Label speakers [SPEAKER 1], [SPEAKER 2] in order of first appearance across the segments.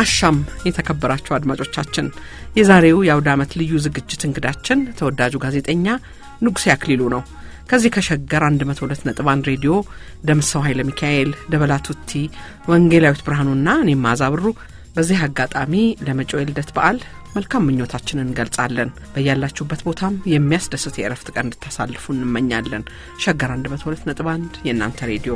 [SPEAKER 1] አሻም የተከበራችሁ አድማጮቻችን፣ የዛሬው የአውደ ዓመት ልዩ ዝግጅት እንግዳችን ተወዳጁ ጋዜጠኛ ንጉሴ አክሊሉ ነው። ከዚህ ከሸገር 102.1 ሬዲዮ ደምሰው ኃይለ ሚካኤል፣ ደበላ ቱቲ፣ ወንጌላዊት ብርሃኑና እኔም ማዛ ብሩ በዚህ አጋጣሚ ለመጪው የልደት በዓል መልካም ምኞታችንን እንገልጻለን። በያላችሁበት ቦታም የሚያስደስት የእረፍት ቀን እንድታሳልፉ እንመኛለን። ሸገር 102.1 የእናንተ ሬዲዮ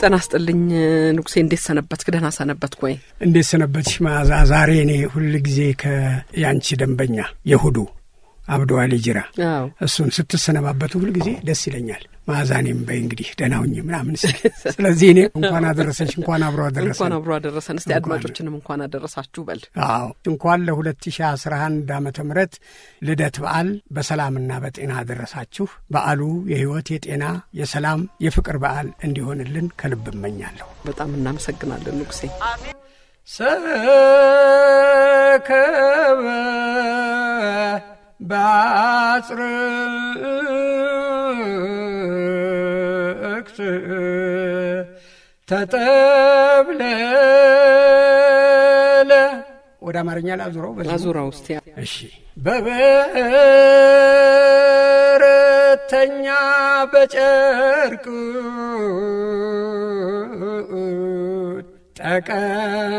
[SPEAKER 1] ጤና ይስጥልኝ ንጉሴ፣ እንዴት ሰነበትክ? ደህና ሰነበትክ ወይ?
[SPEAKER 2] እንዴት ሰነበትሽ መዓዛ? ዛሬ እኔ ሁል ጊዜ ከያንቺ ደንበኛ የሁዱ አብዱዋሊ ጅራ
[SPEAKER 1] አዎ
[SPEAKER 2] እሱን ስትሰነባበቱ ሁል ጊዜ ደስ ይለኛል። መዓዛ እኔም በይ እንግዲህ ደህና ሁኚ ምናምን ሲል ስለዚህ እኔ እንኳን አደረሰሽ እንኳን አብሮ አደረሰን
[SPEAKER 1] እንኳን አብሮ አደረሰን። እስቲ አድማጮችንም እንኳን አደረሳችሁ በል።
[SPEAKER 2] አዎ እንኳን ለ2011 ዓመተ ምህረት ልደት በዓል በሰላምና በጤና አደረሳችሁ። በዓሉ የሕይወት የጤና የሰላም የፍቅር በዓል እንዲሆንልን ከልብ እመኛለሁ።
[SPEAKER 1] በጣም እናመሰግናለን ንጉሴ።
[SPEAKER 2] ባጽርቅት ተጠብለለ። ወደ አማርኛ ላዙረው በዚሁ?
[SPEAKER 1] አዙራ ውስጥ
[SPEAKER 2] እሺ። በበረተኛ በጨርቅ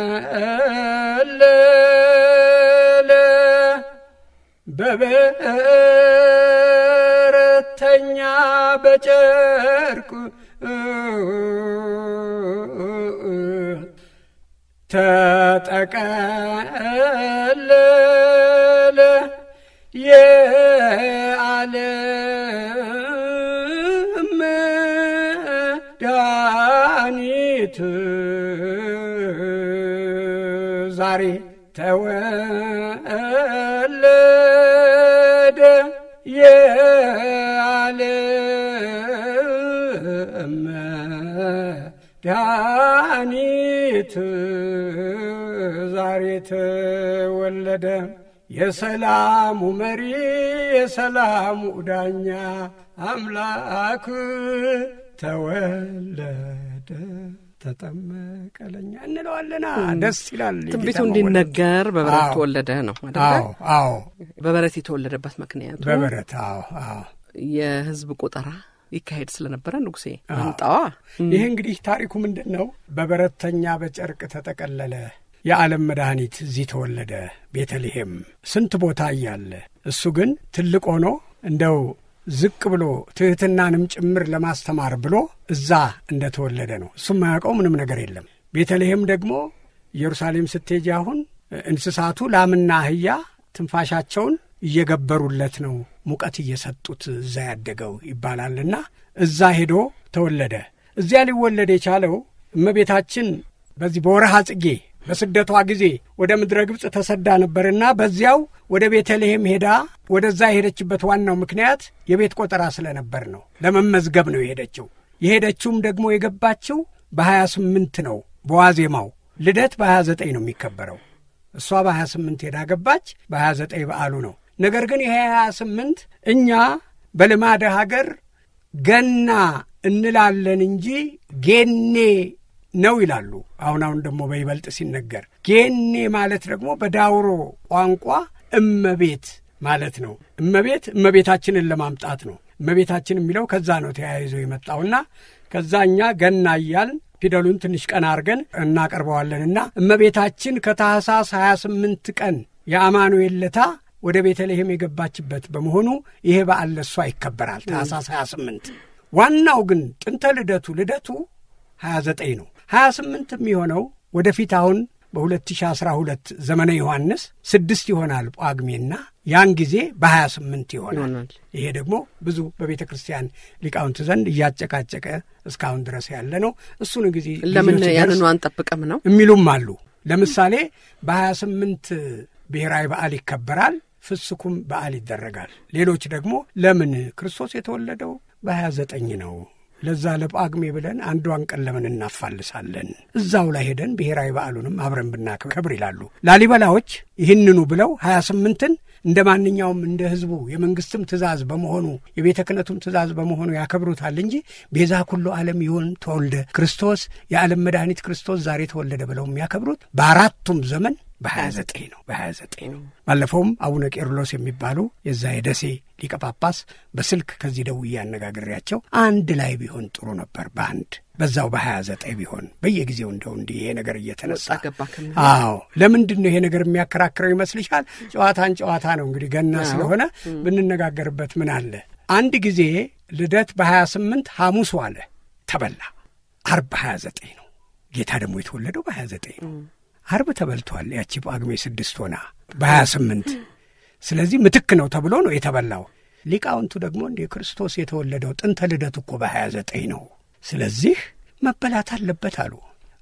[SPEAKER 2] ጠቀለለ በበረተኛ በጨርቅ ተጠቀለለ የዓለም መድኃኒት። ዛሬ ተወለደ መድኃኒት ዛሬ ተወለደ። የሰላሙ መሪ የሰላሙ ዳኛ አምላክ ተወለደ ተጠመቀለኛ እንለዋለና ደስ ይላል።
[SPEAKER 1] ትንቢቱ እንዲነገር በበረት ተወለደ ነው?
[SPEAKER 2] አዎ አዎ
[SPEAKER 1] በበረት የተወለደበት ምክንያቱ
[SPEAKER 2] በበረት አዎ አዎ
[SPEAKER 1] የህዝብ ቆጠራ ይካሄድ ስለነበረ ንጉሴ አምጣዋ
[SPEAKER 2] ይህ እንግዲህ ታሪኩ ምንድን ነው? በበረተኛ በጨርቅ ተጠቀለለ የዓለም መድኃኒት እዚህ ተወለደ ቤተልሔም ስንት ቦታ እያለ እሱ ግን ትልቅ ሆኖ እንደው ዝቅ ብሎ ትሕትናንም ጭምር ለማስተማር ብሎ እዛ እንደተወለደ ነው። እሱም የማያውቀው ምንም ነገር የለም። ቤተልሔም ደግሞ ኢየሩሳሌም ስትሄጂ አሁን እንስሳቱ ላምና አህያ ትንፋሻቸውን እየገበሩለት ነው ሙቀት እየሰጡት እዛ ያደገው ይባላልና እዛ ሄዶ ተወለደ። እዚያ ሊወለድ የቻለው እመቤታችን በዚህ በወርሃ ጽጌ በስደቷ ጊዜ ወደ ምድረ ግብፅ ተሰዳ ነበርና በዚያው ወደ ቤተልሔም ሄዳ ወደዛ የሄደችበት ዋናው ምክንያት የቤት ቆጠራ ስለነበር ነው። ለመመዝገብ ነው የሄደችው። የሄደችውም ደግሞ የገባችው በሀያ ስምንት ነው በዋዜማው ልደት በሀያ ዘጠኝ ነው የሚከበረው። እሷ በሀያ ስምንት ሄዳ ገባች። በሀያ ዘጠኝ በዓሉ ነው። ነገር ግን ይሄ ሀያ ስምንት እኛ በልማደ ሀገር ገና እንላለን እንጂ ጌኔ ነው ይላሉ። አሁን አሁን ደግሞ በይበልጥ ሲነገር ጌኔ ማለት ደግሞ በዳውሮ ቋንቋ እመቤት ማለት ነው። እመቤት እመቤታችንን ለማምጣት ነው። እመቤታችን የሚለው ከዛ ነው ተያይዞ የመጣውና ከዛ እኛ ገና እያልን ፊደሉን ትንሽ ቀን አድርገን እናቀርበዋለንና እመቤታችን ከታህሳስ 28 ቀን የአማኑኤል ለታ ወደ ቤተልሔም የገባችበት በመሆኑ ይሄ በዓል ለሷ ይከበራል ታህሳስ 28 ዋናው ግን ጥንተ ልደቱ ልደቱ 29 ነው 28 የሚሆነው ወደፊት አሁን በ2012 ዘመነ ዮሐንስ ስድስት ይሆናል ጳጉሜና ያን ጊዜ በ28 ይሆናል
[SPEAKER 1] ይሆናል።
[SPEAKER 2] ይሄ ደግሞ ብዙ በቤተ ክርስቲያን ሊቃውንት ዘንድ እያጨቃጨቀ እስካሁን ድረስ ያለ ነው እሱን ጊዜ
[SPEAKER 1] ለምን ያንኑ አንጠብቅም ነው?
[SPEAKER 2] የሚሉም አሉ። ለምሳሌ በሀያ ስምንት ብሔራዊ በዓል ይከበራል፣ ፍስኩም በዓል ይደረጋል። ሌሎች ደግሞ ለምን ክርስቶስ የተወለደው በሀያ ዘጠኝ ነው ለዛ ለጳጉሜ ብለን አንዷን ቀን ለምን እናፋልሳለን? እዛው ላይ ሄደን ብሔራዊ በዓሉንም አብረን ብናከብር ይላሉ። ላሊበላዎች ይህንኑ ብለው ሀያ ስምንትን እንደ ማንኛውም እንደ ሕዝቡ የመንግስትም ትእዛዝ በመሆኑ የቤተ ክህነቱም ትእዛዝ በመሆኑ ያከብሩታል እንጂ ቤዛ ኩሉ ዓለም ይሁን ተወልደ ክርስቶስ የዓለም መድኃኒት ክርስቶስ ዛሬ ተወለደ ብለው የሚያከብሩት በአራቱም ዘመን በሀያ ዘጠኝ ነው በሀያ ዘጠኝ ነው። ባለፈውም አቡነ ቄርሎስ የሚባሉ የዛ የደሴ ሊቀ ጳጳስ በስልክ ከዚህ ደውዬ አነጋግሬያቸው አንድ ላይ ቢሆን ጥሩ ነበር፣ በአንድ በዛው በሀያ ዘጠኝ ቢሆን በየጊዜው እንደው እንዲህ ይሄ ነገር እየተነሳ አዎ ለምንድን ነው ይሄ ነገር የሚያከራክረው ይመስልሻል? ጨዋታን ጨዋታ ነው እንግዲህ ገና ስለሆነ ብንነጋገርበት ምን አለ። አንድ ጊዜ ልደት በሀያ ስምንት ሐሙስ ዋለ ተበላ። አርብ ሀያ ዘጠኝ ነው። ጌታ ደግሞ የተወለደው በሀያ ዘጠኝ ነው። አርብ ተበልቷል። ያቺ ጳጉሜ ስድስት ሆና በሀያ ስምንት ስለዚህ ምትክ ነው ተብሎ ነው የተበላው። ሊቃውንቱ ደግሞ እንደ ክርስቶስ የተወለደው ጥንተ ልደት እኮ በሀያ ዘጠኝ ነው። ስለዚህ መበላት አለበት አሉ።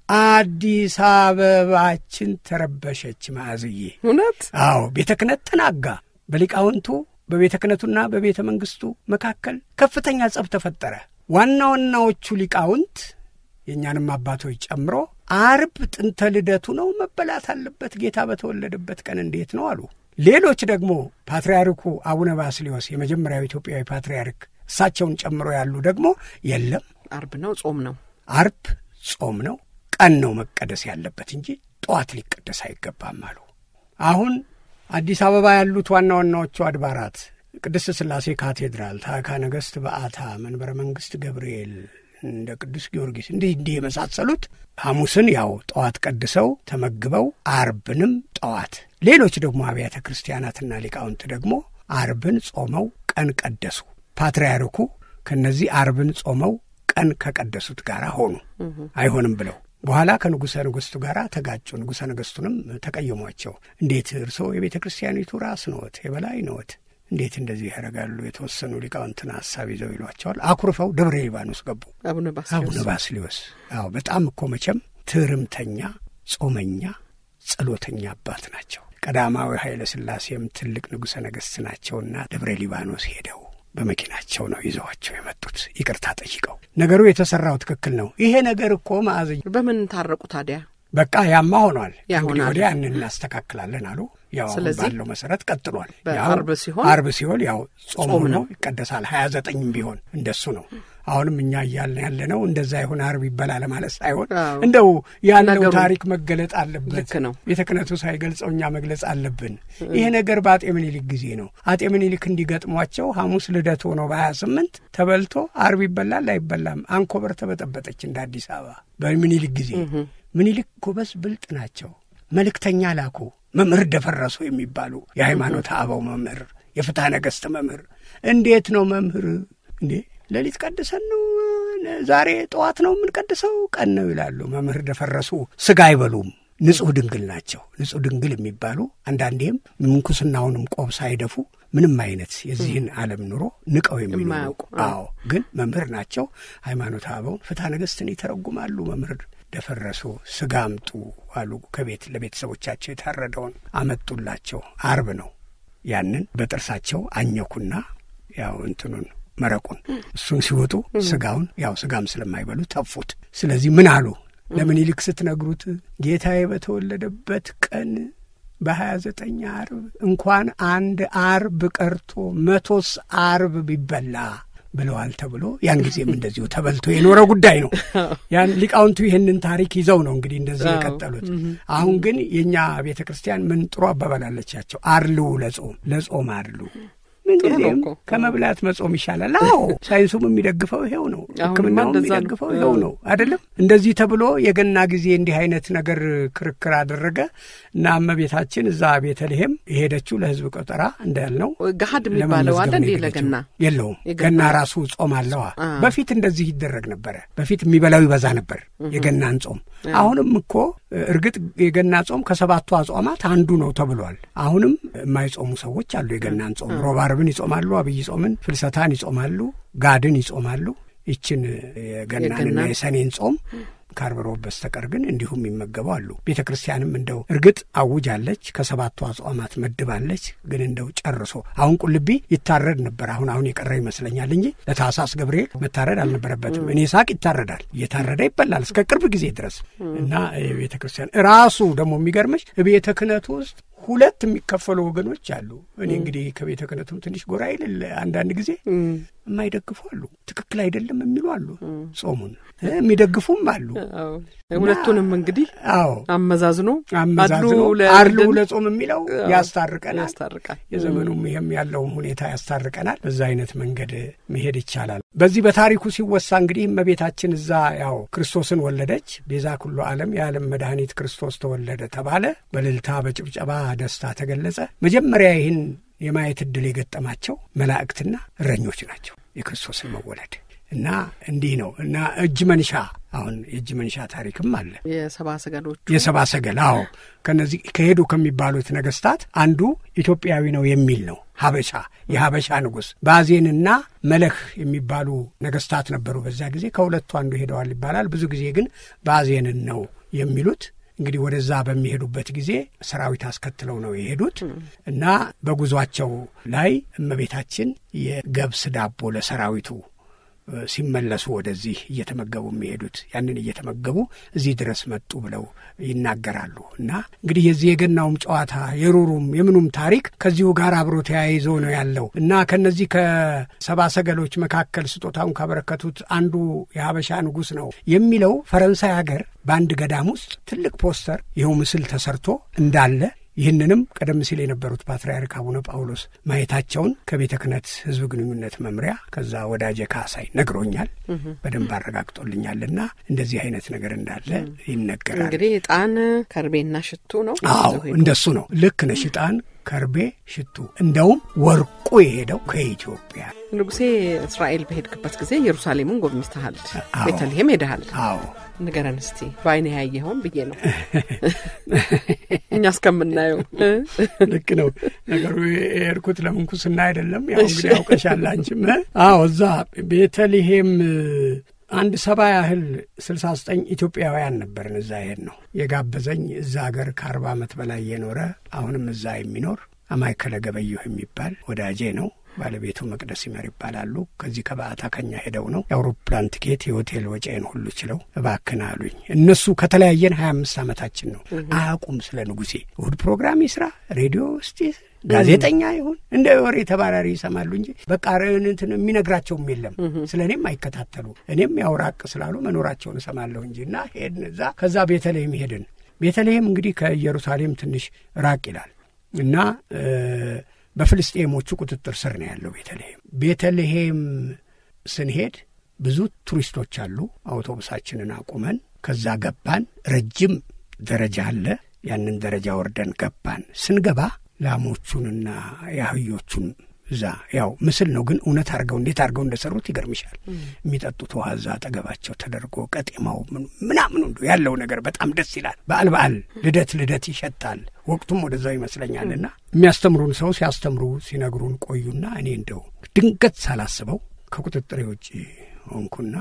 [SPEAKER 2] አዲስ አበባችን ተረበሸች ማዕዝዬ።
[SPEAKER 1] እውነት
[SPEAKER 2] አዎ ቤተ ክህነት ተናጋ። በሊቃውንቱ በቤተ ክህነቱና በቤተ መንግስቱ መካከል ከፍተኛ ጸብ ተፈጠረ። ዋና ዋናዎቹ ሊቃውንት የእኛንም አባቶች ጨምሮ አርብ ጥንተ ልደቱ ነው መበላት አለበት፣ ጌታ በተወለደበት ቀን እንዴት ነው አሉ። ሌሎች ደግሞ ፓትርያርኩ አቡነ ባስልዮስ የመጀመሪያው ኢትዮጵያዊ ፓትርያርክ እሳቸውን ጨምሮ ያሉ ደግሞ የለም
[SPEAKER 1] አርብ ነው፣ ጾም ነው።
[SPEAKER 2] አርብ ጾም ነው፣ ቀን ነው መቀደስ ያለበት እንጂ ጠዋት ሊቀደስ አይገባም አሉ። አሁን አዲስ አበባ ያሉት ዋና ዋናዎቹ አድባራት ቅድስት ሥላሴ ካቴድራል፣ ታዕካ ነገሥት በዓታ፣ መንበረ መንግሥት ገብርኤል እንደ ቅዱስ ጊዮርጊስ እንዲህ እንዲህ የመሳሰሉት ሐሙስን ያው ጠዋት ቀድሰው ተመግበው አርብንም ጠዋት፣ ሌሎች ደግሞ አብያተ ክርስቲያናትና ሊቃውንት ደግሞ አርብን ጾመው ቀን ቀደሱ። ፓትርያርኩ ከነዚህ አርብን ጾመው ቀን ከቀደሱት ጋር ሆኑ። አይሆንም ብለው በኋላ ከንጉሠ ነገሥቱ ጋር ተጋጩ። ንጉሠ ነገሥቱንም ተቀየሟቸው። እንዴት እርስዎ የቤተ ክርስቲያኒቱ ራስ ነዎት፣ የበላይ ነዎት እንዴት እንደዚህ ያደርጋሉ? የተወሰኑ ሊቃውንትን ሀሳብ ይዘው ይሏቸዋል። አኩርፈው ደብረ ሊባኖስ ገቡ።
[SPEAKER 1] አቡነ ባስልዮስ
[SPEAKER 2] አዎ፣ በጣም እኮ መቼም ትርምተኛ፣ ጾመኛ፣ ጸሎተኛ አባት ናቸው። ቀዳማዊ ኃይለ ሥላሴም ትልቅ ንጉሠ ነገሥት ናቸውና ደብረ ሊባኖስ ሄደው በመኪናቸው ነው ይዘዋቸው የመጡት ይቅርታ ጠይቀው። ነገሩ የተሰራው ትክክል ነው። ይሄ ነገር እኮ ማዕዘኝ
[SPEAKER 1] በምን ታረቁ ታዲያ?
[SPEAKER 2] በቃ ያማ ሆኗል።
[SPEAKER 1] ያ
[SPEAKER 2] እንግዲህ ወዲያ እናስተካክላለን አሉ። ያው ባለው መሰረት ቀጥሏል። ያው
[SPEAKER 1] በአርብ ሲሆን
[SPEAKER 2] አርብ ሲሆን ያው ጾም ነው ይቀደሳል። ሀያ ዘጠኝም ቢሆን እንደሱ ነው። አሁንም እኛ እያልን ያለ ነው እንደዛ ይሁን አርብ ይበላ ለማለት ሳይሆን እንደው ያለው ታሪክ መገለጥ አለበት።
[SPEAKER 1] ልክ ነው።
[SPEAKER 2] ቤተ ክህነቱ ሳይገልጸው እኛ መግለጽ አለብን። ይሄ ነገር በአጤ ምኒልክ ጊዜ ነው። አጤ ምኒልክ እንዲገጥሟቸው ሐሙስ ልደት ሆነው በሀያ ስምንት ተበልቶ አርብ ይበላል አይበላም። አንኮበር ተበጠበጠች እንደ አዲስ አበባ በምኒልክ ጊዜ። ምኒልክ ጎበዝ ብልጥ ናቸው። መልእክተኛ ላኩ። መምህር ደፈረሱ የሚባሉ የሃይማኖት አበው መምህር፣ የፍትሐ ነገሥት መምህር። እንዴት ነው መምህር እንዴ ሌሊት ቀድሰን ነው ዛሬ ጠዋት ነው የምንቀድሰው ቀን ነው ይላሉ። መምህር ደፈረሱ ስጋ አይበሉም። ንጹሕ ድንግል ናቸው። ንጹሕ ድንግል የሚባሉ አንዳንዴም ምንኩስናውንም ቆብ ሳይደፉ ምንም አይነት የዚህን ዓለም ኑሮ ንቀው የሚኖሩ አዎ፣ ግን መምህር ናቸው። ሃይማኖት አበውን ፍትሐ ነገሥትን ይተረጉማሉ። መምህር ደፈረሱ ስጋ አምጡ አሉ። ከቤት ለቤተሰቦቻቸው የታረደውን አመጡላቸው። አርብ ነው። ያንን በጥርሳቸው አኘኩና ያው እንትኑን መረቁን እሱን ሲወጡ ስጋውን ያው ስጋም ስለማይበሉ ተፉት። ስለዚህ ምን አሉ? ለምኒልክ ስትነግሩት ጌታዬ በተወለደበት ቀን በሀያ ዘጠኝ አርብ እንኳን አንድ አርብ ቀርቶ መቶስ አርብ ቢበላ ብለዋል ተብሎ ያን ጊዜም እንደዚሁ ተበልቶ የኖረ ጉዳይ ነው። ያን ሊቃውንቱ ይህንን ታሪክ ይዘው ነው እንግዲህ እንደዚህ የቀጠሉት። አሁን ግን የእኛ ቤተ ክርስቲያን ምን ጥሩ አባባል አለቻቸው። አርልው ለጾም ለጾም አርሉ ምንጊዜም ከመብላት መጾም ይሻላል። አዎ ሳይንሱም የሚደግፈው ይሄው ነው። ሕክምናውም የሚደግፈው ይሄው ነው አይደለም። እንደዚህ ተብሎ የገና ጊዜ እንዲህ አይነት ነገር ክርክር አደረገ እና እመቤታችን እዛ ቤተልሔም የሄደችው ለሕዝብ ቆጠራ እንዳልነው
[SPEAKER 1] ገሀድ የሚባለው አለ እንዴ? ለገና
[SPEAKER 2] የለውም። ገና ራሱ ጾም አለዋ። በፊት እንደዚህ ይደረግ ነበረ። በፊት የሚበላው ይበዛ ነበር የገናን ጾም። አሁንም እኮ እርግጥ የገና ጾም ከሰባቱ አጽዋማት አንዱ ነው ተብሏል። አሁንም የማይጾሙ ሰዎች አሉ። የገናን ጾም ሮብ ዓርብን ይጾማሉ፣ አብይ ጾምን፣ ፍልሰታን ይጾማሉ፣ ጋድን ይጾማሉ። ይችን የገናንና የሰኔን ጾም ከአርብ ሮብ በስተቀር ግን እንዲሁም ይመገቡ አሉ። ቤተ ክርስቲያንም እንደው እርግጥ አውጃለች፣ ከሰባቱ አጽዋማት መድባለች። ግን እንደው ጨርሶ አሁን ቁልቢ ይታረድ ነበር። አሁን አሁን የቀረ ይመስለኛል እንጂ ለታህሳስ ገብርኤል መታረድ አልነበረበትም። እኔ ሳቅ ይታረዳል፣ እየታረደ ይበላል እስከ ቅርብ ጊዜ ድረስ እና የቤተ ክርስቲያን ራሱ ደግሞ የሚገርመሽ ቤተ ክህነቱ ውስጥ ሁለት የሚከፈሉ ወገኖች አሉ። እኔ እንግዲህ ከቤተ ክህነቱም ትንሽ ጎራ ይልል አንዳንድ ጊዜ የማይደግፉ አሉ፣ ትክክል አይደለም የሚሉ አሉ፣ ጾሙን የሚደግፉም አሉ።
[SPEAKER 1] ሁለቱንም እንግዲህ
[SPEAKER 2] አዎ
[SPEAKER 1] አመዛዝኖ
[SPEAKER 2] አመዛዝኖ አድሉ ለጾም የሚለው ያስታርቀናል፣
[SPEAKER 1] ያስታርቃል።
[SPEAKER 2] የዘመኑም ይህም ያለውም ሁኔታ ያስታርቀናል። በዛ አይነት መንገድ መሄድ ይቻላል። በዚህ በታሪኩ ሲወሳ እንግዲህ እመቤታችን እዛ ያው ክርስቶስን ወለደች፣ ቤዛ ኩሉ ዓለም የዓለም መድኃኒት ክርስቶስ ተወለደ ተባለ። በእልልታ በጭብጨባ ደስታ ተገለጸ። መጀመሪያ ይህን የማየት ዕድል የገጠማቸው መላእክትና እረኞች ናቸው የክርስቶስን መወለድ እና እንዲህ ነው እና እጅ መንሻ አሁን የእጅ መንሻ ታሪክም አለ።
[SPEAKER 1] የሰባ ሰገሎቹ
[SPEAKER 2] የሰባ ሰገል አዎ፣ ከነዚህ ከሄዱ ከሚባሉት ነገስታት አንዱ ኢትዮጵያዊ ነው የሚል ነው። ሀበሻ የሀበሻ ንጉሥ ባዜንና መለህ የሚባሉ ነገስታት ነበሩ በዚያ ጊዜ። ከሁለቱ አንዱ ሄደዋል ይባላል። ብዙ ጊዜ ግን ባዜንን ነው የሚሉት። እንግዲህ ወደዛ በሚሄዱበት ጊዜ ሰራዊት አስከትለው ነው የሄዱት እና በጉዟቸው ላይ እመቤታችን የገብስ ዳቦ ለሰራዊቱ ሲመለሱ ወደዚህ እየተመገቡ የሚሄዱት ያንን እየተመገቡ እዚህ ድረስ መጡ ብለው ይናገራሉ። እና እንግዲህ የዚህ የገናውም ጨዋታ የሩሩም የምኑም ታሪክ ከዚሁ ጋር አብሮ ተያይዞ ነው ያለው እና ከነዚህ ከሰባ ሰገሎች መካከል ስጦታውን ካበረከቱት አንዱ የሀበሻ ንጉሥ ነው የሚለው ፈረንሳይ ሀገር በአንድ ገዳም ውስጥ ትልቅ ፖስተር ይኸው ምስል ተሰርቶ እንዳለ ይህንንም ቀደም ሲል የነበሩት ፓትርያርክ አቡነ ጳውሎስ ማየታቸውን ከቤተ ክህነት ሕዝብ ግንኙነት መምሪያ ከዛ ወዳጄ ካሳይ ነግሮኛል፣ በደንብ አረጋግጦልኛልና እንደዚህ አይነት ነገር እንዳለ ይነገራል።
[SPEAKER 1] እንግዲህ ዕጣን ከርቤና ሽቱ ነው።
[SPEAKER 2] አዎ እንደሱ ነው። ልክ ነሽ። ዕጣን ከርቤ፣ ሽቱ እንደውም ወርቁ የሄደው ከኢትዮጵያ
[SPEAKER 1] ንጉሴ እስራኤል በሄድክበት ጊዜ ኢየሩሳሌምን ጎብኝተሃል፣ ቤተልሔም ሄደሃል።
[SPEAKER 2] አዎ
[SPEAKER 1] ንገረን እስቲ በአይነ ያየኸውን ብዬ ነው እኛ እስከምናየው
[SPEAKER 2] ልክ ነው ነገሩ። የሄድኩት ለምንኩስና አይደለም። ያው እንግዲህ ያውቀሻል አንቺም። አዎ እዛ ቤተልሔም አንድ ሰባ ያህል ስልሳ ዘጠኝ ኢትዮጵያውያን ነበርን እዛ ሄድ ነው የጋበዘኝ እዛ ሀገር ከአርባ ዓመት በላይ የኖረ አሁንም እዛ የሚኖር አማይከለ ገበየሁ የሚባል ወዳጄ ነው። ባለቤቱ መቅደስ ይመር ይባላሉ። ከዚህ ከበዓታ ከኛ ሄደው ነው የአውሮፕላን ትኬት የሆቴል ወጪን ሁሉ ችለው እባክን አሉኝ። እነሱ ከተለያየን ሀያ አምስት ዓመታችን ነው። አያውቁም ስለ ንጉሴ። እሁድ ፕሮግራም ይስራ፣ ሬዲዮ ውስጥ ጋዜጠኛ ይሁን እንደ ወሬ ተባራሪ ይሰማሉ እንጂ በቃ እንትን የሚነግራቸውም የለም። ስለ እኔም አይከታተሉ። እኔም ያው ራቅ ስላሉ መኖራቸውን እሰማለሁ እንጂ እና ሄድን እዛ። ከዛ ቤተልሔም ሄድን። ቤተልሔም እንግዲህ ከኢየሩሳሌም ትንሽ ራቅ ይላል እና በፍልስጤሞቹ ቁጥጥር ስር ነው ያለው ቤተልሔም። ቤተልሔም ስንሄድ ብዙ ቱሪስቶች አሉ። አውቶቡሳችንን አቁመን ከዛ ገባን። ረጅም ደረጃ አለ። ያንን ደረጃ ወርደን ገባን። ስንገባ ላሞቹንና የአህዮቹን እዛ ያው ምስል ነው ግን እውነት አድርገው እንዴት አድርገው እንደሰሩት ይገርምሻል። የሚጠጡት ውሃ እዛ አጠገባቸው ተደርጎ ቀጤማው ምናምኑ እንዱ ያለው ነገር በጣም ደስ ይላል። በዓል በዓል ልደት ልደት ይሸጣል። ወቅቱም ወደዛው ይመስለኛልና የሚያስተምሩን ሰው ሲያስተምሩ ሲነግሩን ቆዩና እኔ እንደው ድንገት ሳላስበው ከቁጥጥሬ ውጭ ሆንኩና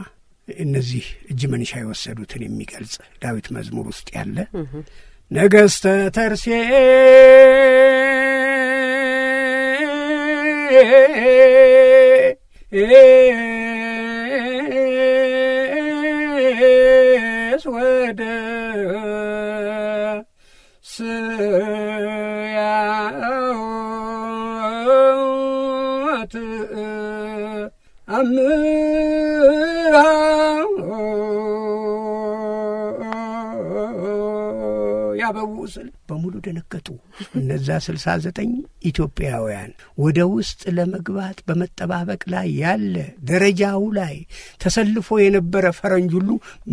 [SPEAKER 2] እነዚህ እጅ መንሻ የወሰዱትን የሚገልጽ ዳዊት መዝሙር ውስጥ ያለ ነገሥተ ተርሴ ወደ ስያት በሙሉ ደነገጡ። እነዛ ስልሳ ዘጠኝ ኢትዮጵያውያን ወደ ውስጥ ለመግባት በመጠባበቅ ላይ ያለ ደረጃው ላይ ተሰልፎ የነበረ ፈረንጅ ሁሉ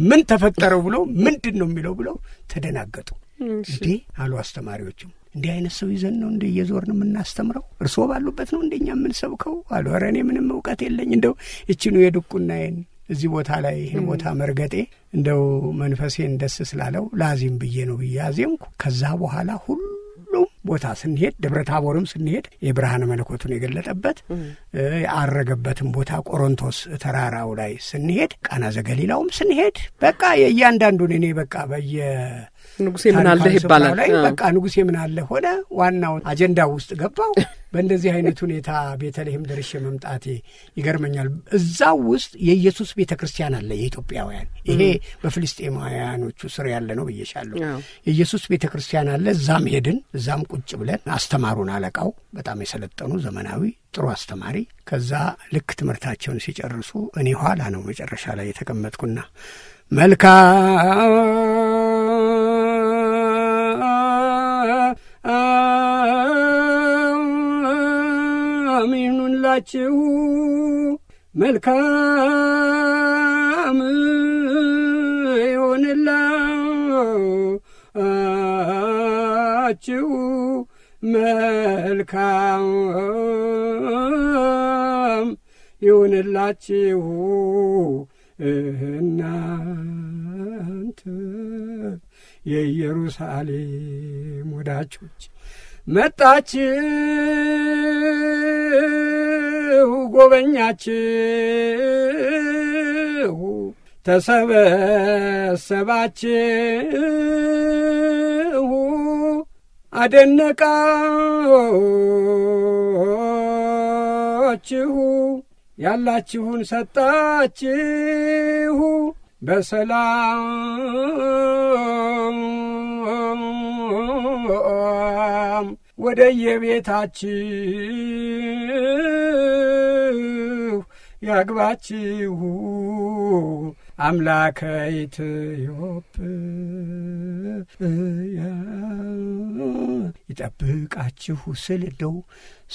[SPEAKER 2] ምን ተፈጠረው ብለው ምንድን ነው የሚለው ብለው ተደናገጡ። እንዴ አሉ አስተማሪዎችም እንዲህ አይነት ሰው ይዘን ነው እንደ እየዞርን የምናስተምረው? እርስዎ ባሉበት ነው እንደኛ የምንሰብከው አሉ። ኧረ እኔ ምንም እውቀት የለኝ እንደው ይችኑ የድቁናዬን እዚህ ቦታ ላይ ይህን ቦታ መርገጤ እንደው መንፈሴን ደስ ስላለው ላዚም ብዬ ነው ብዬ አዜምኩ። ከዛ በኋላ ሁሉም ቦታ ስንሄድ ደብረ ታቦርም ስንሄድ የብርሃነ መለኮቱን የገለጠበት ያረገበትም ቦታ ቆሮንቶስ ተራራው ላይ ስንሄድ ቃና ዘገሊላውም ስንሄድ በቃ የእያንዳንዱን እኔ በቃ በየ
[SPEAKER 1] ንጉሴ ምን አለህ ይባላል
[SPEAKER 2] በቃ ንጉሴ ምን አለህ ሆነ ዋናው አጀንዳ ውስጥ ገባው። በእንደዚህ አይነት ሁኔታ ቤተልሔም ደርሼ መምጣቴ ይገርመኛል። እዛው ውስጥ የኢየሱስ ቤተ ክርስቲያን አለ የኢትዮጵያውያን። ይሄ በፍልስጤማውያኖቹ ስር ያለ ነው ብዬሻለሁ። የኢየሱስ ቤተ ክርስቲያን አለ። እዛም ሄድን። እዛም ቁጭ ብለን አስተማሩን። አለቃው በጣም የሰለጠኑ ዘመናዊ ጥሩ አስተማሪ። ከዛ ልክ ትምህርታቸውን ሲጨርሱ እኔ ኋላ ነው መጨረሻ ላይ የተቀመጥኩና መልካም ይሁንላችሁ፣ መልካም ይሆንላችሁ፣ መልካም ይሁንላችሁ እናንተ የኢየሩሳሌም ወዳጆች መጣችሁ፣ ጎበኛችሁ፣ ተሰበሰባችሁ፣ አደነቃችሁ፣ ያላችሁን ሰጣችሁ፣ በሰላም ወደ የቤታችሁ ያግባችሁ አምላከ ኢትዮጵያ ይጠብቃችሁ ስል እንደው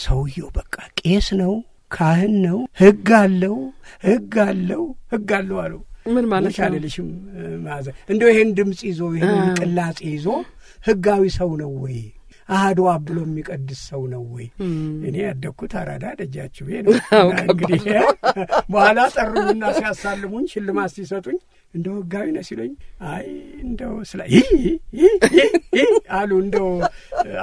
[SPEAKER 2] ሰውየው በቃ ቄስ ነው፣ ካህን ነው፣ ሕግ አለው፣ ሕግ አለው፣ ሕግ አለው አለው።
[SPEAKER 1] ምን ማለት ነው?
[SPEAKER 2] አልልሽም ማዘ እንደው ይሄን ድምፅ ይዞ ይሄን ቅላጼ ይዞ ሕጋዊ ሰው ነው ወይ? አህዶ ብሎ የሚቀድስ ሰው ነው ወይ? እኔ ያደግኩት አራዳ ደጃችሁ ነው። እንግዲህ በኋላ ጠሩኝና ሲያሳልሙኝ ሽልማት ሲሰጡኝ እንደው ሕጋዊ ነህ ሲሉኝ አይ እንደው ስላ አሉ እንደው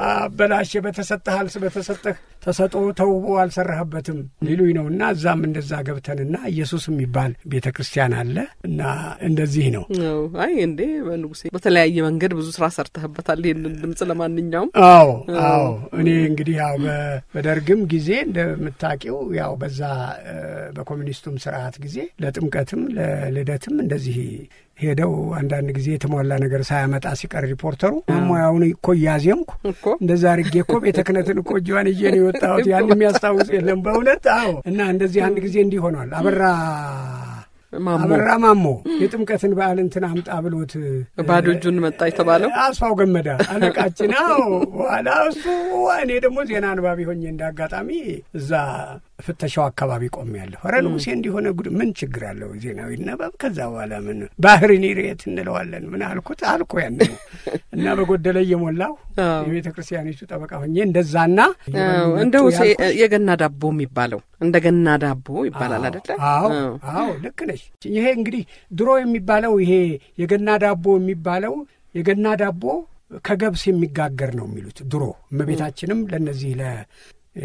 [SPEAKER 2] አበላሽ በተሰጠህ በተሰጠህ ተሰጦ ተውቦ አልሰራህበትም ሊሉኝ ነው። እና እዛም እንደዛ ገብተንና ኢየሱስ የሚባል ቤተ ክርስቲያን አለ እና እንደዚህ ነው።
[SPEAKER 1] አይ እንዴ በንጉሴ በተለያየ መንገድ ብዙ ስራ ሰርተህበታል። ይህንን ድምፅ ለማንኛውም
[SPEAKER 2] አዎ አዎ እኔ እንግዲህ ያው በደርግም ጊዜ እንደምታውቂው ያው በዛ በኮሚኒስቱም ስርዓት ጊዜ ለጥምቀትም ለልደትም እንደዚህ ሄደው አንዳንድ ጊዜ የተሟላ ነገር ሳያመጣ ሲቀር ሪፖርተሩ ሙያውን እኮ እያዜምኩ እንደዛ አድርጌ እኮ ቤተ ክህነትን እኮ እጇን ይዤ ነው የወጣሁት። ያን የሚያስታውስ የለም በእውነት አዎ። እና እንደዚህ አንድ ጊዜ እንዲህ ሆኗል። አበራ አበራ ማሞ የጥምቀትን በዓል እንትን አምጣ ብሎት
[SPEAKER 1] ባዶ እጁን መጣ የተባለው
[SPEAKER 2] አስፋው ገመዳ አለቃችን። አዎ በኋላ እሱ እኔ ደግሞ ዜና አንባቢ ሆኜ እንደ አጋጣሚ እዛ ፍተሻው አካባቢ ቆም ያለሁ ኧረ ንጉሴ እንዲሆነ ጉድ ምን ችግር አለው? ዜናዊ ነበብ ከዛ በኋላ ምን ባህርን ሬት እንለዋለን? ምን አልኩት? አልኮ ያን እና በጎደለ እየሞላው የቤተ ክርስቲያኒቱ ጠበቃ ሆኜ እንደዛና
[SPEAKER 1] እንደው የገና ዳቦ የሚባለው እንደ ገና ዳቦ ይባላል አደለ?
[SPEAKER 2] አዎ። አዎ ልክ ነሽ። ይሄ እንግዲህ ድሮ የሚባለው ይሄ የገና ዳቦ የሚባለው የገና ዳቦ ከገብስ የሚጋገር ነው የሚሉት ድሮ። እመቤታችንም ለእነዚህ ለ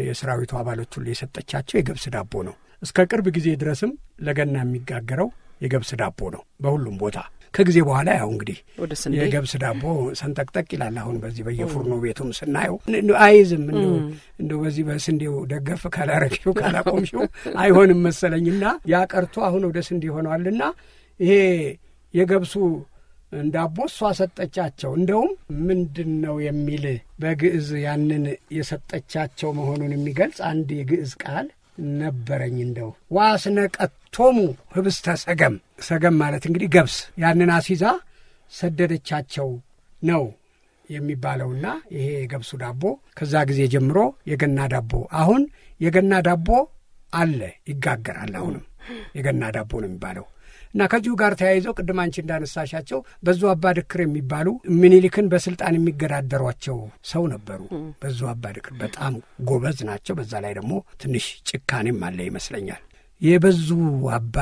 [SPEAKER 2] የሰራዊቱ አባሎች ሁሉ የሰጠቻቸው የገብስ ዳቦ ነው። እስከ ቅርብ ጊዜ ድረስም ለገና የሚጋገረው የገብስ ዳቦ ነው በሁሉም ቦታ። ከጊዜ በኋላ ያው እንግዲህ የገብስ ዳቦ ሰንጠቅጠቅ ይላል። አሁን በዚህ በየፉርኖ ቤቱም ስናየው አይዝም። እንደው በዚህ በስንዴው ደገፍ ካላረግሽው ካላቆምሽው አይሆንም መሰለኝና ያ ቀርቶ አሁን ወደ ስንዴ ሆነዋልና ይሄ የገብሱ እንዳቦ እሷ ሰጠቻቸው። እንደውም ምንድን ነው የሚል በግዕዝ ያንን የሰጠቻቸው መሆኑን የሚገልጽ አንድ የግዕዝ ቃል ነበረኝ። እንደው ዋስነቀቶሙ ህብስተ ሰገም፣ ሰገም ማለት እንግዲህ ገብስ፣ ያንን አሲዛ ሰደደቻቸው ነው የሚባለውና ይሄ የገብሱ ዳቦ ከዛ ጊዜ ጀምሮ የገና ዳቦ አሁን የገና ዳቦ አለ ይጋገራል። አሁንም የገና ዳቦ ነው የሚባለው እና ከዚሁ ጋር ተያይዘው ቅድም አንቺ እንዳነሳሻቸው በዙ አባ ድክር የሚባሉ ምኒልክን በስልጣን የሚገዳደሯቸው ሰው ነበሩ። በዙ አባ ድክር በጣም ጎበዝ ናቸው። በዛ ላይ ደግሞ ትንሽ ጭካኔም አለ ይመስለኛል። የበዙ አባ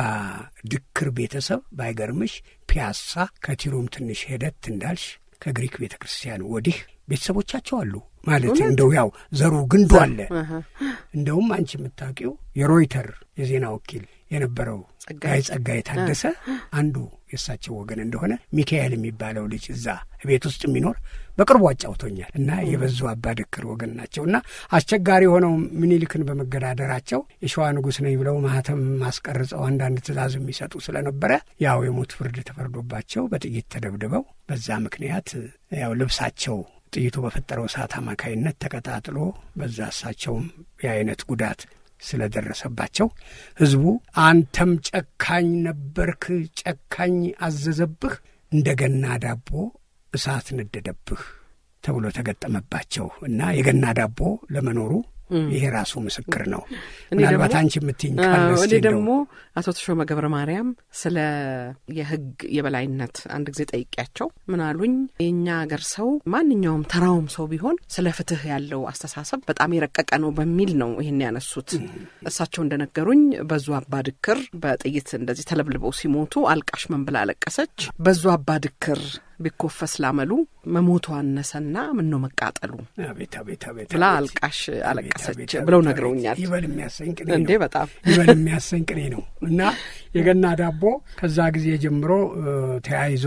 [SPEAKER 2] ድክር ቤተሰብ ባይገርምሽ ፒያሳ ከቲሮም ትንሽ ሄደት እንዳልሽ ከግሪክ ቤተ ክርስቲያን ወዲህ ቤተሰቦቻቸው አሉ ማለት እንደው ያው ዘሩ ግንዱ አለ። እንደውም አንቺ የምታውቂው የሮይተር የዜና ወኪል የነበረው ጋይ ጸጋዬ ታደሰ አንዱ የእሳቸው ወገን እንደሆነ ሚካኤል የሚባለው ልጅ እዛ ቤት ውስጥ የሚኖር በቅርቡ አጫውቶኛል። እና የበዙ አባድክር ወገን ናቸው እና አስቸጋሪ ሆነው ምኒልክን በመገዳደራቸው የሸዋ ንጉሥ ነኝ ብለው ማህተም ማስቀርጸው አንዳንድ ትእዛዝ የሚሰጡ ስለነበረ ያው የሞት ፍርድ ተፈርዶባቸው በጥይት ተደብድበው በዛ ምክንያት ያው ልብሳቸው ጥይቱ በፈጠረው እሳት አማካይነት ተቀጣጥሎ በዛ እሳቸውም የአይነት ጉዳት ስለደረሰባቸው ሕዝቡ አንተም ጨካኝ ነበርክ፣ ጨካኝ አዘዘብህ፣ እንደገና ዳቦ እሳት ነደደብህ ተብሎ ተገጠመባቸው እና የገና ዳቦ ለመኖሩ ይሄ ራሱ ምስክር ነው። ምናልባት አንቺ የምትይኝ ቃል
[SPEAKER 1] እኔ ደግሞ አቶ ተሾመ ገብረ ማርያም ስለ የሕግ የበላይነት አንድ ጊዜ ጠይቄያቸው ምን አሉኝ? የእኛ አገር ሰው ማንኛውም ተራውም ሰው ቢሆን ስለ ፍትህ ያለው አስተሳሰብ በጣም የረቀቀ ነው በሚል ነው ይህን ያነሱት። እሳቸው እንደነገሩኝ በዙ አባድክር በጥይት እንደዚህ ተለብልበው ሲሞቱ አልቃሽ ምን ብላ አለቀሰች? በዙ አባድክር ቢኮፈስ ላመሉ መሞቱ አነሰና ምን ነው መቃጠሉ ብላ አልቃሽ አለቀሰች ብለው ነግረውኛል።
[SPEAKER 2] ይበል የሚያሰኝ ቅኔ
[SPEAKER 1] እንዴ በጣም
[SPEAKER 2] ይበል የሚያሰኝ ቅኔ ነው። እና የገና ዳቦ ከዛ ጊዜ ጀምሮ ተያይዞ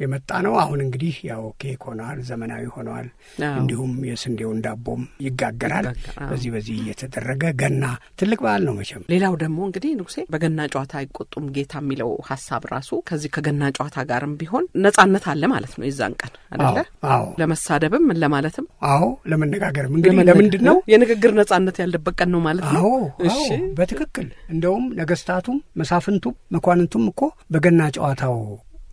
[SPEAKER 2] የመጣ ነው። አሁን እንግዲህ ያው ኬክ ሆነዋል፣ ዘመናዊ ሆነዋል። እንዲሁም የስንዴውን ዳቦም ይጋገራል። በዚህ በዚህ እየተደረገ ገና ትልቅ በዓል ነው መቼም
[SPEAKER 1] ሌላው ደግሞ እንግዲህ ንጉሴ በገና ጨዋታ አይቆጡም ጌታ የሚለው ሀሳብ ራሱ ከዚህ ከገና ጨዋታ ጋርም ቢሆን ነጻነት አለ ማለት ነው። የዛን ቀን አደለ
[SPEAKER 2] አዎ
[SPEAKER 1] ለመሳደብም ምን ለማለትም
[SPEAKER 2] አዎ ለመነጋገርም እንግዲህ ለምንድን ነው
[SPEAKER 1] የንግግር ነጻነት ያለበት ቀን ነው ማለት ነው።
[SPEAKER 2] አዎ
[SPEAKER 1] እሺ
[SPEAKER 2] በትክክል እንደውም ነገስታቱም መሳፍንቱም መኳንንቱም እኮ በገና ጨዋታው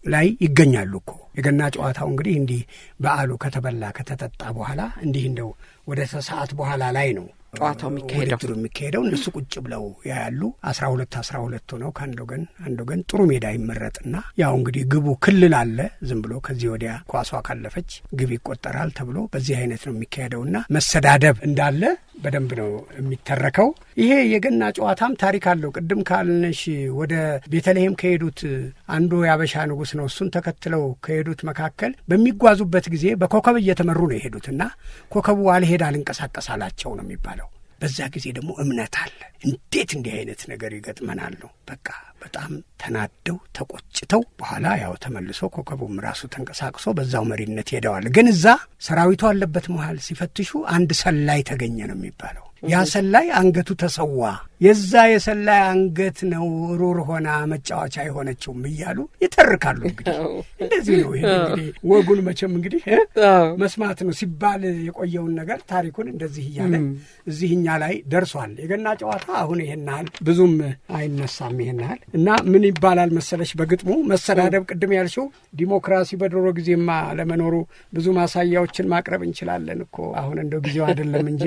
[SPEAKER 2] ላይ ይገኛሉ እኮ። የገና ጨዋታው እንግዲህ እንዲህ በዓሉ ከተበላ ከተጠጣ በኋላ እንዲህ እንደው ወደ ሰዓት በኋላ ላይ ነው
[SPEAKER 1] ጨዋታው የሚካሄደው።
[SPEAKER 2] ውድድሩ የሚካሄደው እነሱ ቁጭ ብለው ያያሉ። አስራ ሁለት አስራ ሁለት ሆነው ከአንድ ወገን አንድ ወገን ጥሩ ሜዳ ይመረጥና ያው እንግዲህ ግቡ ክልል አለ። ዝም ብሎ ከዚህ ወዲያ ኳሷ ካለፈች ግብ ይቆጠራል ተብሎ በዚህ አይነት ነው የሚካሄደውና መሰዳደብ እንዳለ በደንብ ነው የሚተረከው። ይሄ የገና ጨዋታም ታሪክ አለው። ቅድም ካልነሽ ወደ ቤተልሔም ከሄዱት አንዱ የአበሻ ንጉሥ ነው። እሱን ተከትለው ከሄዱት መካከል በሚጓዙበት ጊዜ በኮከብ እየተመሩ ነው የሄዱትና ኮከቡ አልሄድ አልንቀሳቀስ አላቸው ነው የሚባለው። በዛ ጊዜ ደግሞ እምነት አለ። እንዴት እንዲህ አይነት ነገር ይገጥመናል ነው በቃ በጣም ተናደው ተቆጭተው በኋላ ያው ተመልሶ ኮከቡም ራሱ ተንቀሳቅሶ በዛው መሪነት ሄደዋል። ግን እዛ ሰራዊቱ አለበት መሃል ሲፈትሹ አንድ ሰላይ ተገኘ ነው የሚባለው። ያ ሰላይ አንገቱ ተሰዋ። የዛ የሰላይ አንገት ነው ሩር ሆና መጫወቻ የሆነችውም እያሉ ይተርካሉ። እንግዲህ እንደዚህ ነው። ይሄ እንግዲህ ወጉን መቼም እንግዲህ መስማት ነው ሲባል የቆየውን ነገር ታሪኩን እንደዚህ እያለ እዚህ እኛ ላይ ደርሷል። የገና ጨዋታ አሁን ይሄን ያህል ብዙም አይነሳም። ይሄን ያህል እና ምን ይባላል መሰለሽ በግጥሙ መሰዳደብ፣ ቅድም ያልሽው ዲሞክራሲ በድሮ ጊዜማ ለመኖሩ ብዙ ማሳያዎችን ማቅረብ እንችላለን እኮ አሁን እንደው ጊዜው አይደለም እንጂ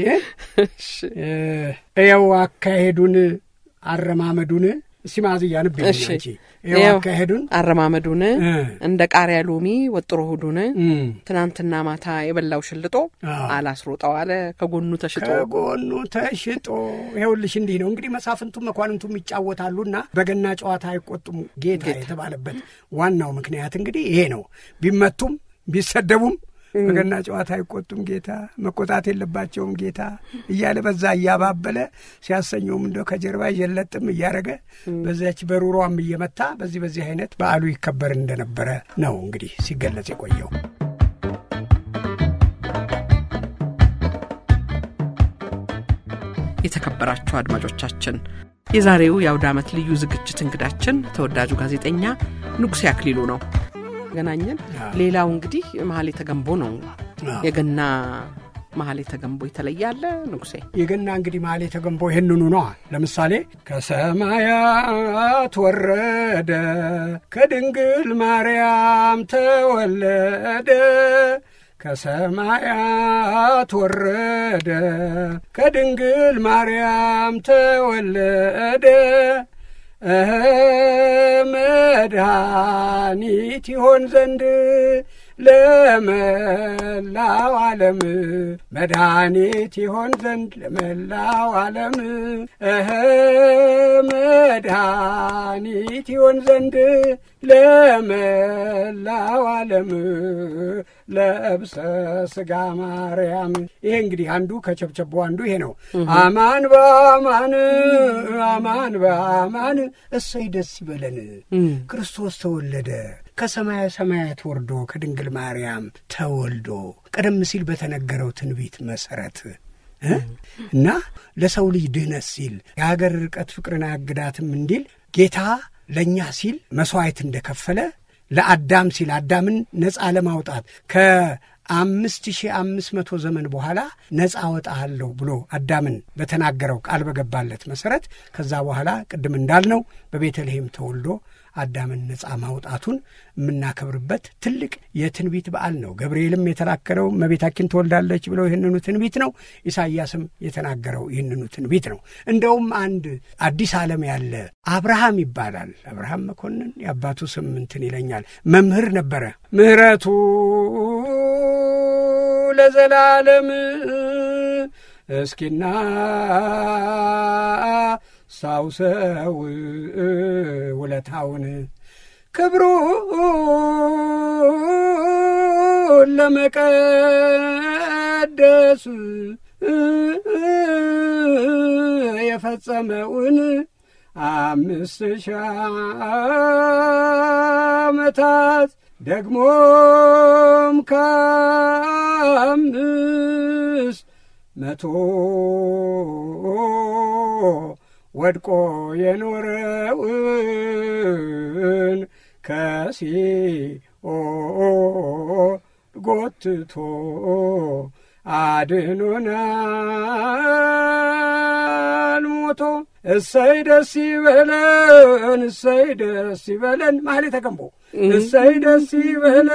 [SPEAKER 2] እየው አካሄዱን አረማመዱን እስቲ ማዝያ ንብ አካሄዱን
[SPEAKER 1] አረማመዱን እንደ ቃሪያ ሎሚ ወጥሮ
[SPEAKER 2] እም
[SPEAKER 1] ትናንትና ማታ የበላው ሽልጦ አላስሮጠው አለ። ከጎኑ ተሽጦ
[SPEAKER 2] ከጎኑ ተሽጦ ይኸውልሽ እንዲህ ነው። እንግዲህ መሳፍንቱም መኳንንቱም ይጫወታሉና በገና ጨዋታ አይቆጡም ጌታ። የተባለበት ዋናው ምክንያት እንግዲህ ይሄ ነው። ቢመቱም ቢሰደቡም በገና ጨዋታ አይቆጡም ጌታ፣ መቆጣት የለባቸውም ጌታ እያለ በዛ እያባበለ ሲያሰኘውም እንደ ከጀርባ እየለጥም እያረገ በዚያች በሩሯም እየመታ በዚህ በዚህ አይነት በዓሉ ይከበር እንደነበረ ነው እንግዲህ ሲገለጽ የቆየው።
[SPEAKER 1] የተከበራችሁ አድማጮቻችን የዛሬው የአውደ ዓመት ልዩ ዝግጅት እንግዳችን ተወዳጁ ጋዜጠኛ ንጉሴ አክሊሉ ነው። ገናኘን።
[SPEAKER 2] አዎ።
[SPEAKER 1] ሌላው እንግዲህ መሀል የተገንቦ ነው። የገና መሀል የተገንቦ የተለያለ ንጉሴ
[SPEAKER 2] የገና እንግዲህ መሀል የተገንቦ ይህንኑ ነዋ። ለምሳሌ ከሰማያት ወረደ ከድንግል ማርያም ተወለደ ከሰማያት ወረደ ከድንግል ማርያም ተወለደ መድኃኒት ይሆን ዘንድ ለመላው ዓለም መድኃኒት ይሆን ዘንድ ለመላው ዓለም እህ መድኃኒት ይሆን ዘንድ ለመላው ዓለም ለብሰ ሥጋ ማርያም። ይሄ እንግዲህ አንዱ ከቸብቸቦ አንዱ ይሄ ነው። አማን በአማን አማን በአማን እሰይ ደስ ይበለን ክርስቶስ ተወለደ ከሰማየ ሰማያት ወርዶ ከድንግል ማርያም ተወልዶ ቀደም ሲል በተነገረው ትንቢት መሰረት እና ለሰው ልጅ ድህነት ሲል የሀገር ርቀት ፍቅርን አያግዳትም እንዲል ጌታ ለእኛ ሲል መሥዋዕት እንደከፈለ ለአዳም ሲል አዳምን ነፃ ለማውጣት ከአምስት ሺህ አምስት መቶ ዘመን በኋላ ነፃ አወጣሃለሁ ብሎ አዳምን በተናገረው ቃል በገባለት መሰረት ከዛ በኋላ ቅድም እንዳልነው በቤተልሔም ተወልዶ አዳምን ነፃ ማውጣቱን የምናከብርበት ትልቅ የትንቢት በዓል ነው። ገብርኤልም የተናገረው እመቤታችን ትወልዳለች ብለው ይህንኑ ትንቢት ነው። ኢሳይያስም የተናገረው ይህንኑ ትንቢት ነው። እንደውም አንድ አዲስ ዓለም ያለ አብርሃም ይባላል። አብርሃም መኮንን የአባቱ ስም እንትን ይለኛል። መምህር ነበረ። ምሕረቱ ለዘላለም እስኪና ሳውሰው ውለታውን ክብሩን ለመቀደስ የፈጸመውን አምስት ሺህ ዓመታት ደግሞም ከአምስት መቶ ወድቆ የኖረውን ከሲኦል ጎትቶ አድኖናል ሞቶ። እሰይ ደስ ይበለን፣ እሰይ ደስ ይበለን። ማህሌ ተገንቦ እሰይ ደስ ይበለን፣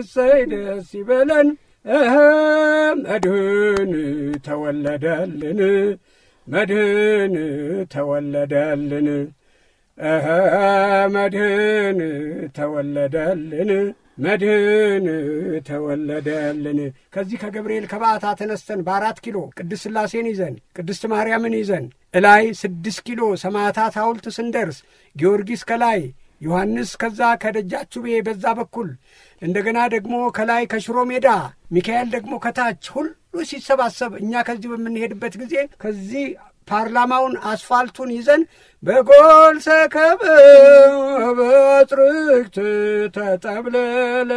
[SPEAKER 2] እሰይ ደስ ይበለን። መድህን ተወለደልን መድህን ተወለደልን መድህን ተወለደልን መድህን ተወለደልን። ከዚህ ከገብርኤል ከበዓታ ተነስተን በአራት ኪሎ ቅድስት ሥላሴን ይዘን ቅድስት ማርያምን ይዘን እላይ ስድስት ኪሎ ሰማዕታት ሐውልት ስንደርስ ጊዮርጊስ ከላይ ዮሐንስ ከዛ ከደጃችሁ ቤ በዛ በኩል እንደገና ደግሞ ከላይ ከሽሮ ሜዳ ሚካኤል ደግሞ ከታች ሁሉ ሲሰባሰብ እኛ ከዚህ በምንሄድበት ጊዜ ከዚህ ፓርላማውን አስፋልቱን ይዘን በጎል ሰከበ በጥርክት ተጠብለለ።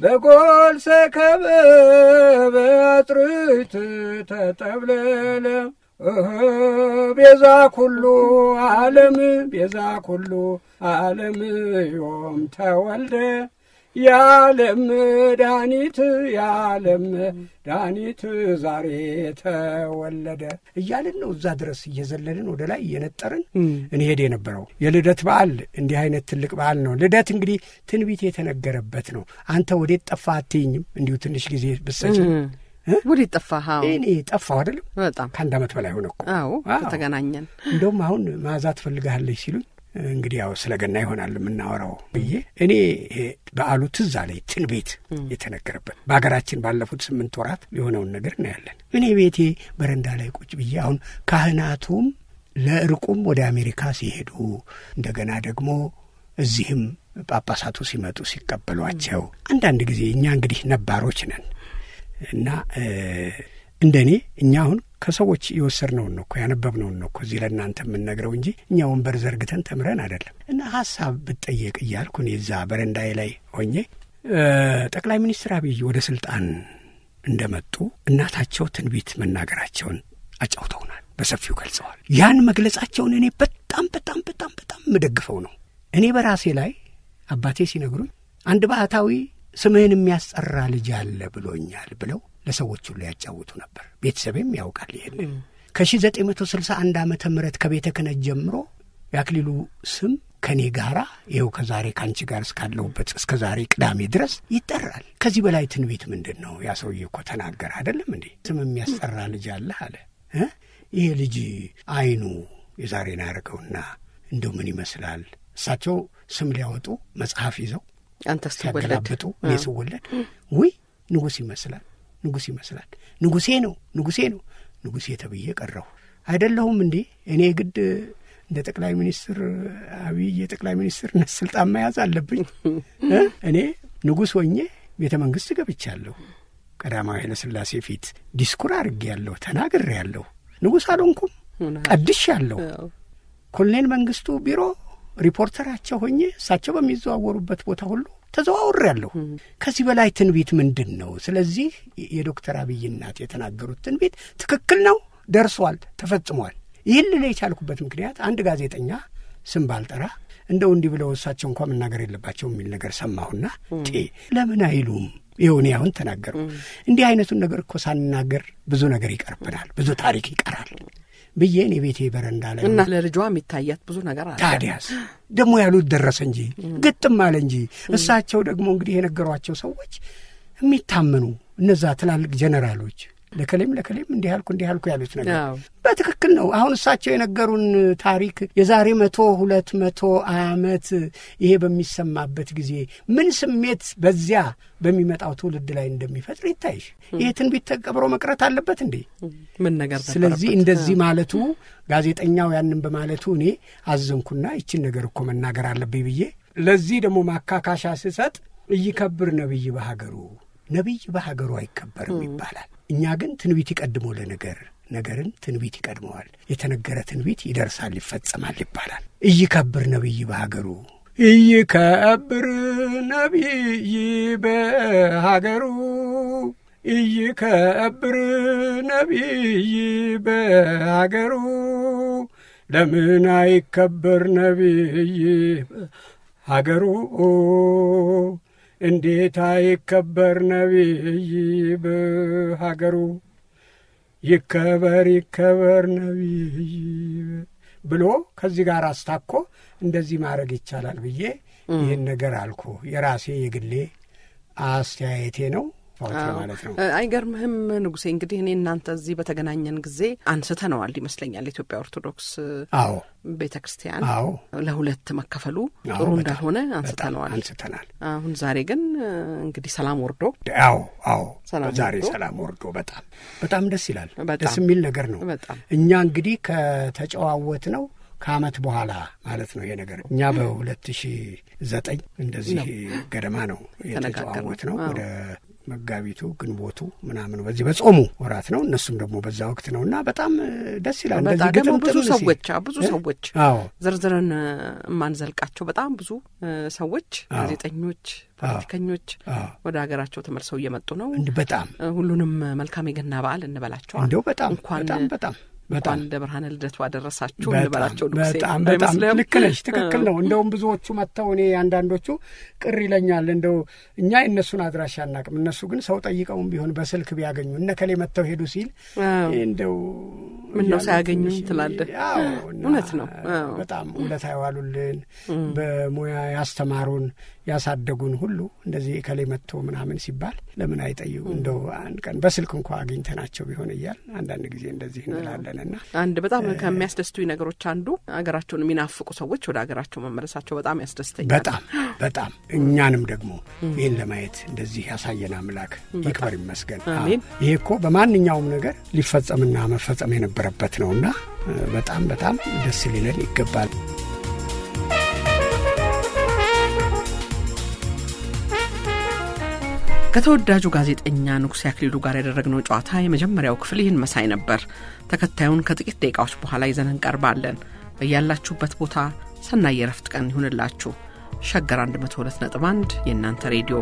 [SPEAKER 2] በጎል ሰከበ በጥርክት ተጠብለለ። ቤዛ ኩሉ ዓለም ቤዛ ኩሉ ዓለም ዮም ተወልደ የዓለም መድኃኒት የዓለም መድኃኒት ዛሬ ተወለደ እያልን ነው። እዛ ድረስ እየዘለልን ወደ ላይ እየነጠርን እንሄድ የነበረው የልደት በዓል እንዲህ አይነት ትልቅ በዓል ነው። ልደት እንግዲህ ትንቢት የተነገረበት ነው። አንተ ወዴት ጠፋ አትይኝም? እንዲሁ ትንሽ ጊዜ ብሰጭ
[SPEAKER 1] ወዴት ጠፋህ?
[SPEAKER 2] እኔ ጠፋሁ አይደለም።
[SPEAKER 1] በጣም
[SPEAKER 2] ከአንድ ዓመት በላይ ሆነ እኮ።
[SPEAKER 1] አዎ፣ ተገናኘን።
[SPEAKER 2] እንደውም አሁን መዓዛ ትፈልግሃለች ሲሉኝ እንግዲህ ያው ስለ ገና ይሆናል የምናወራው ብዬ እኔ በዓሉ ትዝ አለኝ። ትንቢት የተነገረበት በሀገራችን ባለፉት ስምንት ወራት የሆነውን ነገር እናያለን። እኔ ቤቴ በረንዳ ላይ ቁጭ ብዬ አሁን ካህናቱም ለእርቁም ወደ አሜሪካ ሲሄዱ እንደገና ደግሞ እዚህም ጳጳሳቱ ሲመጡ ሲቀበሏቸው አንዳንድ ጊዜ እኛ እንግዲህ ነባሮች ነን እና እንደ እኔ እኛ አሁን ከሰዎች የወሰድነውን ነው እኮ ያነበብነውን ነው እኮ እዚህ ለእናንተ የምንነግረው እንጂ እኛ ወንበር ዘርግተን ተምረን አይደለም። እና ሀሳብ ብጠየቅ እያልኩ እኔ እዛ በረንዳዬ ላይ ሆኜ ጠቅላይ ሚኒስትር አብይ ወደ ስልጣን እንደመጡ እናታቸው ትንቢት መናገራቸውን አጫውተውናል፣ በሰፊው ገልጸዋል። ያን መግለጻቸውን እኔ በጣም በጣም በጣም በጣም የምደግፈው ነው። እኔ በራሴ ላይ አባቴ ሲነግሩኝ አንድ ባህታዊ ስምህን የሚያስጠራ ልጅ አለ ብሎኛል ብለው ለሰዎች ሁሉ ያጫውቱ ነበር። ቤተሰቤም ያውቃል ይሄንን። ከ1961 ዓመተ ምህረት ከቤተ ክህነት ጀምሮ የአክሊሉ ስም ከእኔ ጋራ ይኸው ከዛሬ ከአንቺ ጋር እስካለሁበት እስከ ዛሬ ቅዳሜ ድረስ ይጠራል። ከዚህ በላይ ትንቢት ምንድን ነው? ያ ሰውዬ እኮ ተናገር አይደለም እንዴ? ስም የሚያስጠራ ልጅ አለ አለ። ይሄ ልጅ አይኑ የዛሬን ያደርገውና እንደው ምን ይመስላል? እሳቸው ስም ሊያወጡ መጽሐፍ ይዘው ሲያገላብጡ እኔ ስወለድ ውይ ንጉሥ ይመስላል ንጉሥ ይመስላል ንጉሴ ነው ንጉሴ ነው ንጉሴ ተብዬ ቀረሁ። አይደለሁም እንዴ እኔ ግድ እንደ ጠቅላይ ሚኒስትር አብይ የጠቅላይ ሚኒስትርነት ስልጣን መያዝ አለብኝ? እኔ ንጉሥ ሆኜ ቤተ መንግሥት ገብቻለሁ። ቀዳማዊ ኃይለሥላሴ ፊት ዲስኩር አድርጌያለሁ፣ ተናግሬያለሁ። ንጉሥ አልሆንኩም፣ ቀድሻለሁ። ኮሎኔል መንግስቱ ቢሮ ሪፖርተራቸው ሆኜ እሳቸው በሚዘዋወሩበት ቦታ ሁሉ ተዘዋውሬያለሁ። ከዚህ በላይ ትንቢት ምንድን ነው? ስለዚህ የዶክተር አብይ እናት የተናገሩት ትንቢት ትክክል ነው፣ ደርሷል፣ ተፈጽሟል። ይህን ልል የቻልኩበት ምክንያት አንድ ጋዜጠኛ ስም ባልጠራ እንደው እንዲህ ብለው እሳቸው እንኳ መናገር የለባቸው የሚል ነገር ሰማሁና ጤ ለምን አይሉም? እኔ አሁን ተናገሩ። እንዲህ አይነቱን ነገር እኮ ሳንናገር ብዙ ነገር ይቀርብናል፣ ብዙ ታሪክ ይቀራል ብዬ እኔ ቤቴ በረንዳ ላይ
[SPEAKER 1] እና ለልጇ የሚታያት ብዙ ነገር አለ።
[SPEAKER 2] ታዲያስ ደግሞ ያሉት ደረሰ እንጂ ግጥም አለ እንጂ። እሳቸው ደግሞ እንግዲህ የነገሯቸው ሰዎች የሚታመኑ እነዛ ትላልቅ ጀነራሎች ለከሌም ለከሌም እንዲህ ያልኩ እንዲህ ያልኩ ያሉት ነገር በትክክል ነው። አሁን እሳቸው የነገሩን ታሪክ የዛሬ መቶ ሁለት መቶ ዓመት ይሄ በሚሰማበት ጊዜ ምን ስሜት በዚያ በሚመጣው ትውልድ ላይ እንደሚፈጥር ይታይሽ። ይሄ ትንቢት ተቀብሮ መቅረት አለበት እንዴ?
[SPEAKER 1] ምን ነገር
[SPEAKER 2] ስለዚህ እንደዚህ ማለቱ ጋዜጠኛው ያንን በማለቱ እኔ አዘንኩና ይችን ነገር እኮ መናገር አለብኝ ብዬ ለዚህ ደግሞ ማካካሻ ስሰጥ እይከብር ነቢይ በሀገሩ ነቢይ በሀገሩ አይከበርም ይባላል። እኛ ግን ትንቢት ይቀድሞ ለነገር ነገርን ትንቢት ይቀድመዋል። የተነገረ ትንቢት ይደርሳል፣ ይፈጸማል ይባላል። እይከብር ነቢይ በሀገሩ እይከብር ነቢይ በሀገሩ እይከብር ነቢይ በሀገሩ ለምን አይከበር ነቢይ ሀገሩ እንዴት አይከበር ነቢይ በሀገሩ ይከበር ይከበር ነቢይ ብሎ ከዚህ ጋር አስታኮ እንደዚህ ማድረግ ይቻላል ብዬ ይህን ነገር አልኩ። የራሴ የግሌ አስተያየቴ ነው ማለት ነው።
[SPEAKER 1] አይገርምህም ንጉሴ? እንግዲህ እኔ እናንተ እዚህ በተገናኘን ጊዜ አንስተነዋል ይመስለኛል የኢትዮጵያ ኦርቶዶክስ
[SPEAKER 2] አዎ
[SPEAKER 1] ቤተ ክርስቲያን
[SPEAKER 2] አዎ
[SPEAKER 1] ለሁለት መከፈሉ ጥሩ እንዳልሆነ አንስተነዋል
[SPEAKER 2] አንስተናል።
[SPEAKER 1] አሁን ዛሬ ግን እንግዲህ ሰላም ወርዶ
[SPEAKER 2] አዎ አዎ ዛሬ ሰላም ወርዶ በጣም በጣም ደስ ይላል። ደስ የሚል ነገር ነው።
[SPEAKER 1] በጣም
[SPEAKER 2] እኛ እንግዲህ ከተጨዋወት ነው ከአመት በኋላ ማለት ነው ይሄ ነገር እኛ በሁለት ሺ ዘጠኝ እንደዚህ ገደማ ነው የተጨዋወት ነው ወደ መጋቢቱ ግንቦቱ ምናምን በዚህ በጾሙ ወራት ነው። እነሱም ደግሞ በዛ ወቅት ነው እና በጣም ደስ ይላል። እንደዚህ
[SPEAKER 1] ደግሞ ብዙ ሰዎች ብዙ ሰዎች
[SPEAKER 2] አዎ
[SPEAKER 1] ዝርዝርን የማንዘልቃቸው በጣም ብዙ ሰዎች ጋዜጠኞች፣ ፖለቲከኞች ወደ ሀገራቸው ተመልሰው እየመጡ ነው።
[SPEAKER 2] በጣም
[SPEAKER 1] ሁሉንም መልካም የገና በዓል እንበላቸዋል።
[SPEAKER 2] እንደው በጣም
[SPEAKER 1] እንኳን
[SPEAKER 2] በጣም በጣም በጣም
[SPEAKER 1] እንኳን ለብርሃነ ልደቱ አደረሳችሁ እንበላቸው። ንጉሴ
[SPEAKER 2] በጣም በጣም? ልክ ነሽ፣ ትክክል ነው። እንደውም ብዙዎቹ መጥተው እኔ አንዳንዶቹ ቅር ይለኛል። እንደው እኛ የእነሱን አድራሻ አናቅም፣ እነሱ ግን ሰው ጠይቀውም ቢሆን በስልክ ቢያገኙ እነ ከሌ መጥተው ሄዱ ሲል እንደው
[SPEAKER 1] ምን ነው
[SPEAKER 2] እያሉ
[SPEAKER 1] ሳያገኙኝ
[SPEAKER 2] ትንሽ-
[SPEAKER 1] ትላለህ? እውነት ነው።
[SPEAKER 2] በጣም ውለታ የዋሉልን በሙያ ያስተማሩን ያሳደጉን ሁሉ እንደዚህ ከሌ መጥቶ ምናምን ሲባል ለምን አይጠይቁ እንደው አንድ ቀን በስልክ እንኳ አግኝተናቸው ቢሆን እያል አንዳንድ ጊዜ እንደዚህ እንላለንና
[SPEAKER 1] አንድ በጣም ከሚያስደስቱኝ ነገሮች አንዱ ሀገራቸውን የሚናፍቁ ሰዎች ወደ ሀገራቸው መመለሳቸው በጣም ያስደስተኛል።
[SPEAKER 2] በጣም በጣም እኛንም ደግሞ ይህን ለማየት እንደዚህ ያሳየን አምላክ ይክበር ይመስገን። ይሄ እኮ በማንኛውም ነገር ሊፈጸምና መፈጸም የነበረበት ነውና በጣም በጣም ደስ ሊለን ይገባል።
[SPEAKER 1] ከተወዳጁ ጋዜጠኛ ንጉሴ አክሊሉ ጋር ያደረግነው ጨዋታ የመጀመሪያው ክፍል ይህን መሳይ ነበር። ተከታዩን ከጥቂት ደቂቃዎች በኋላ ይዘን እንቀርባለን። በያላችሁበት ቦታ ሰናይ የረፍት ቀን ይሁንላችሁ። ሸገር 102.1 የእናንተ ሬዲዮ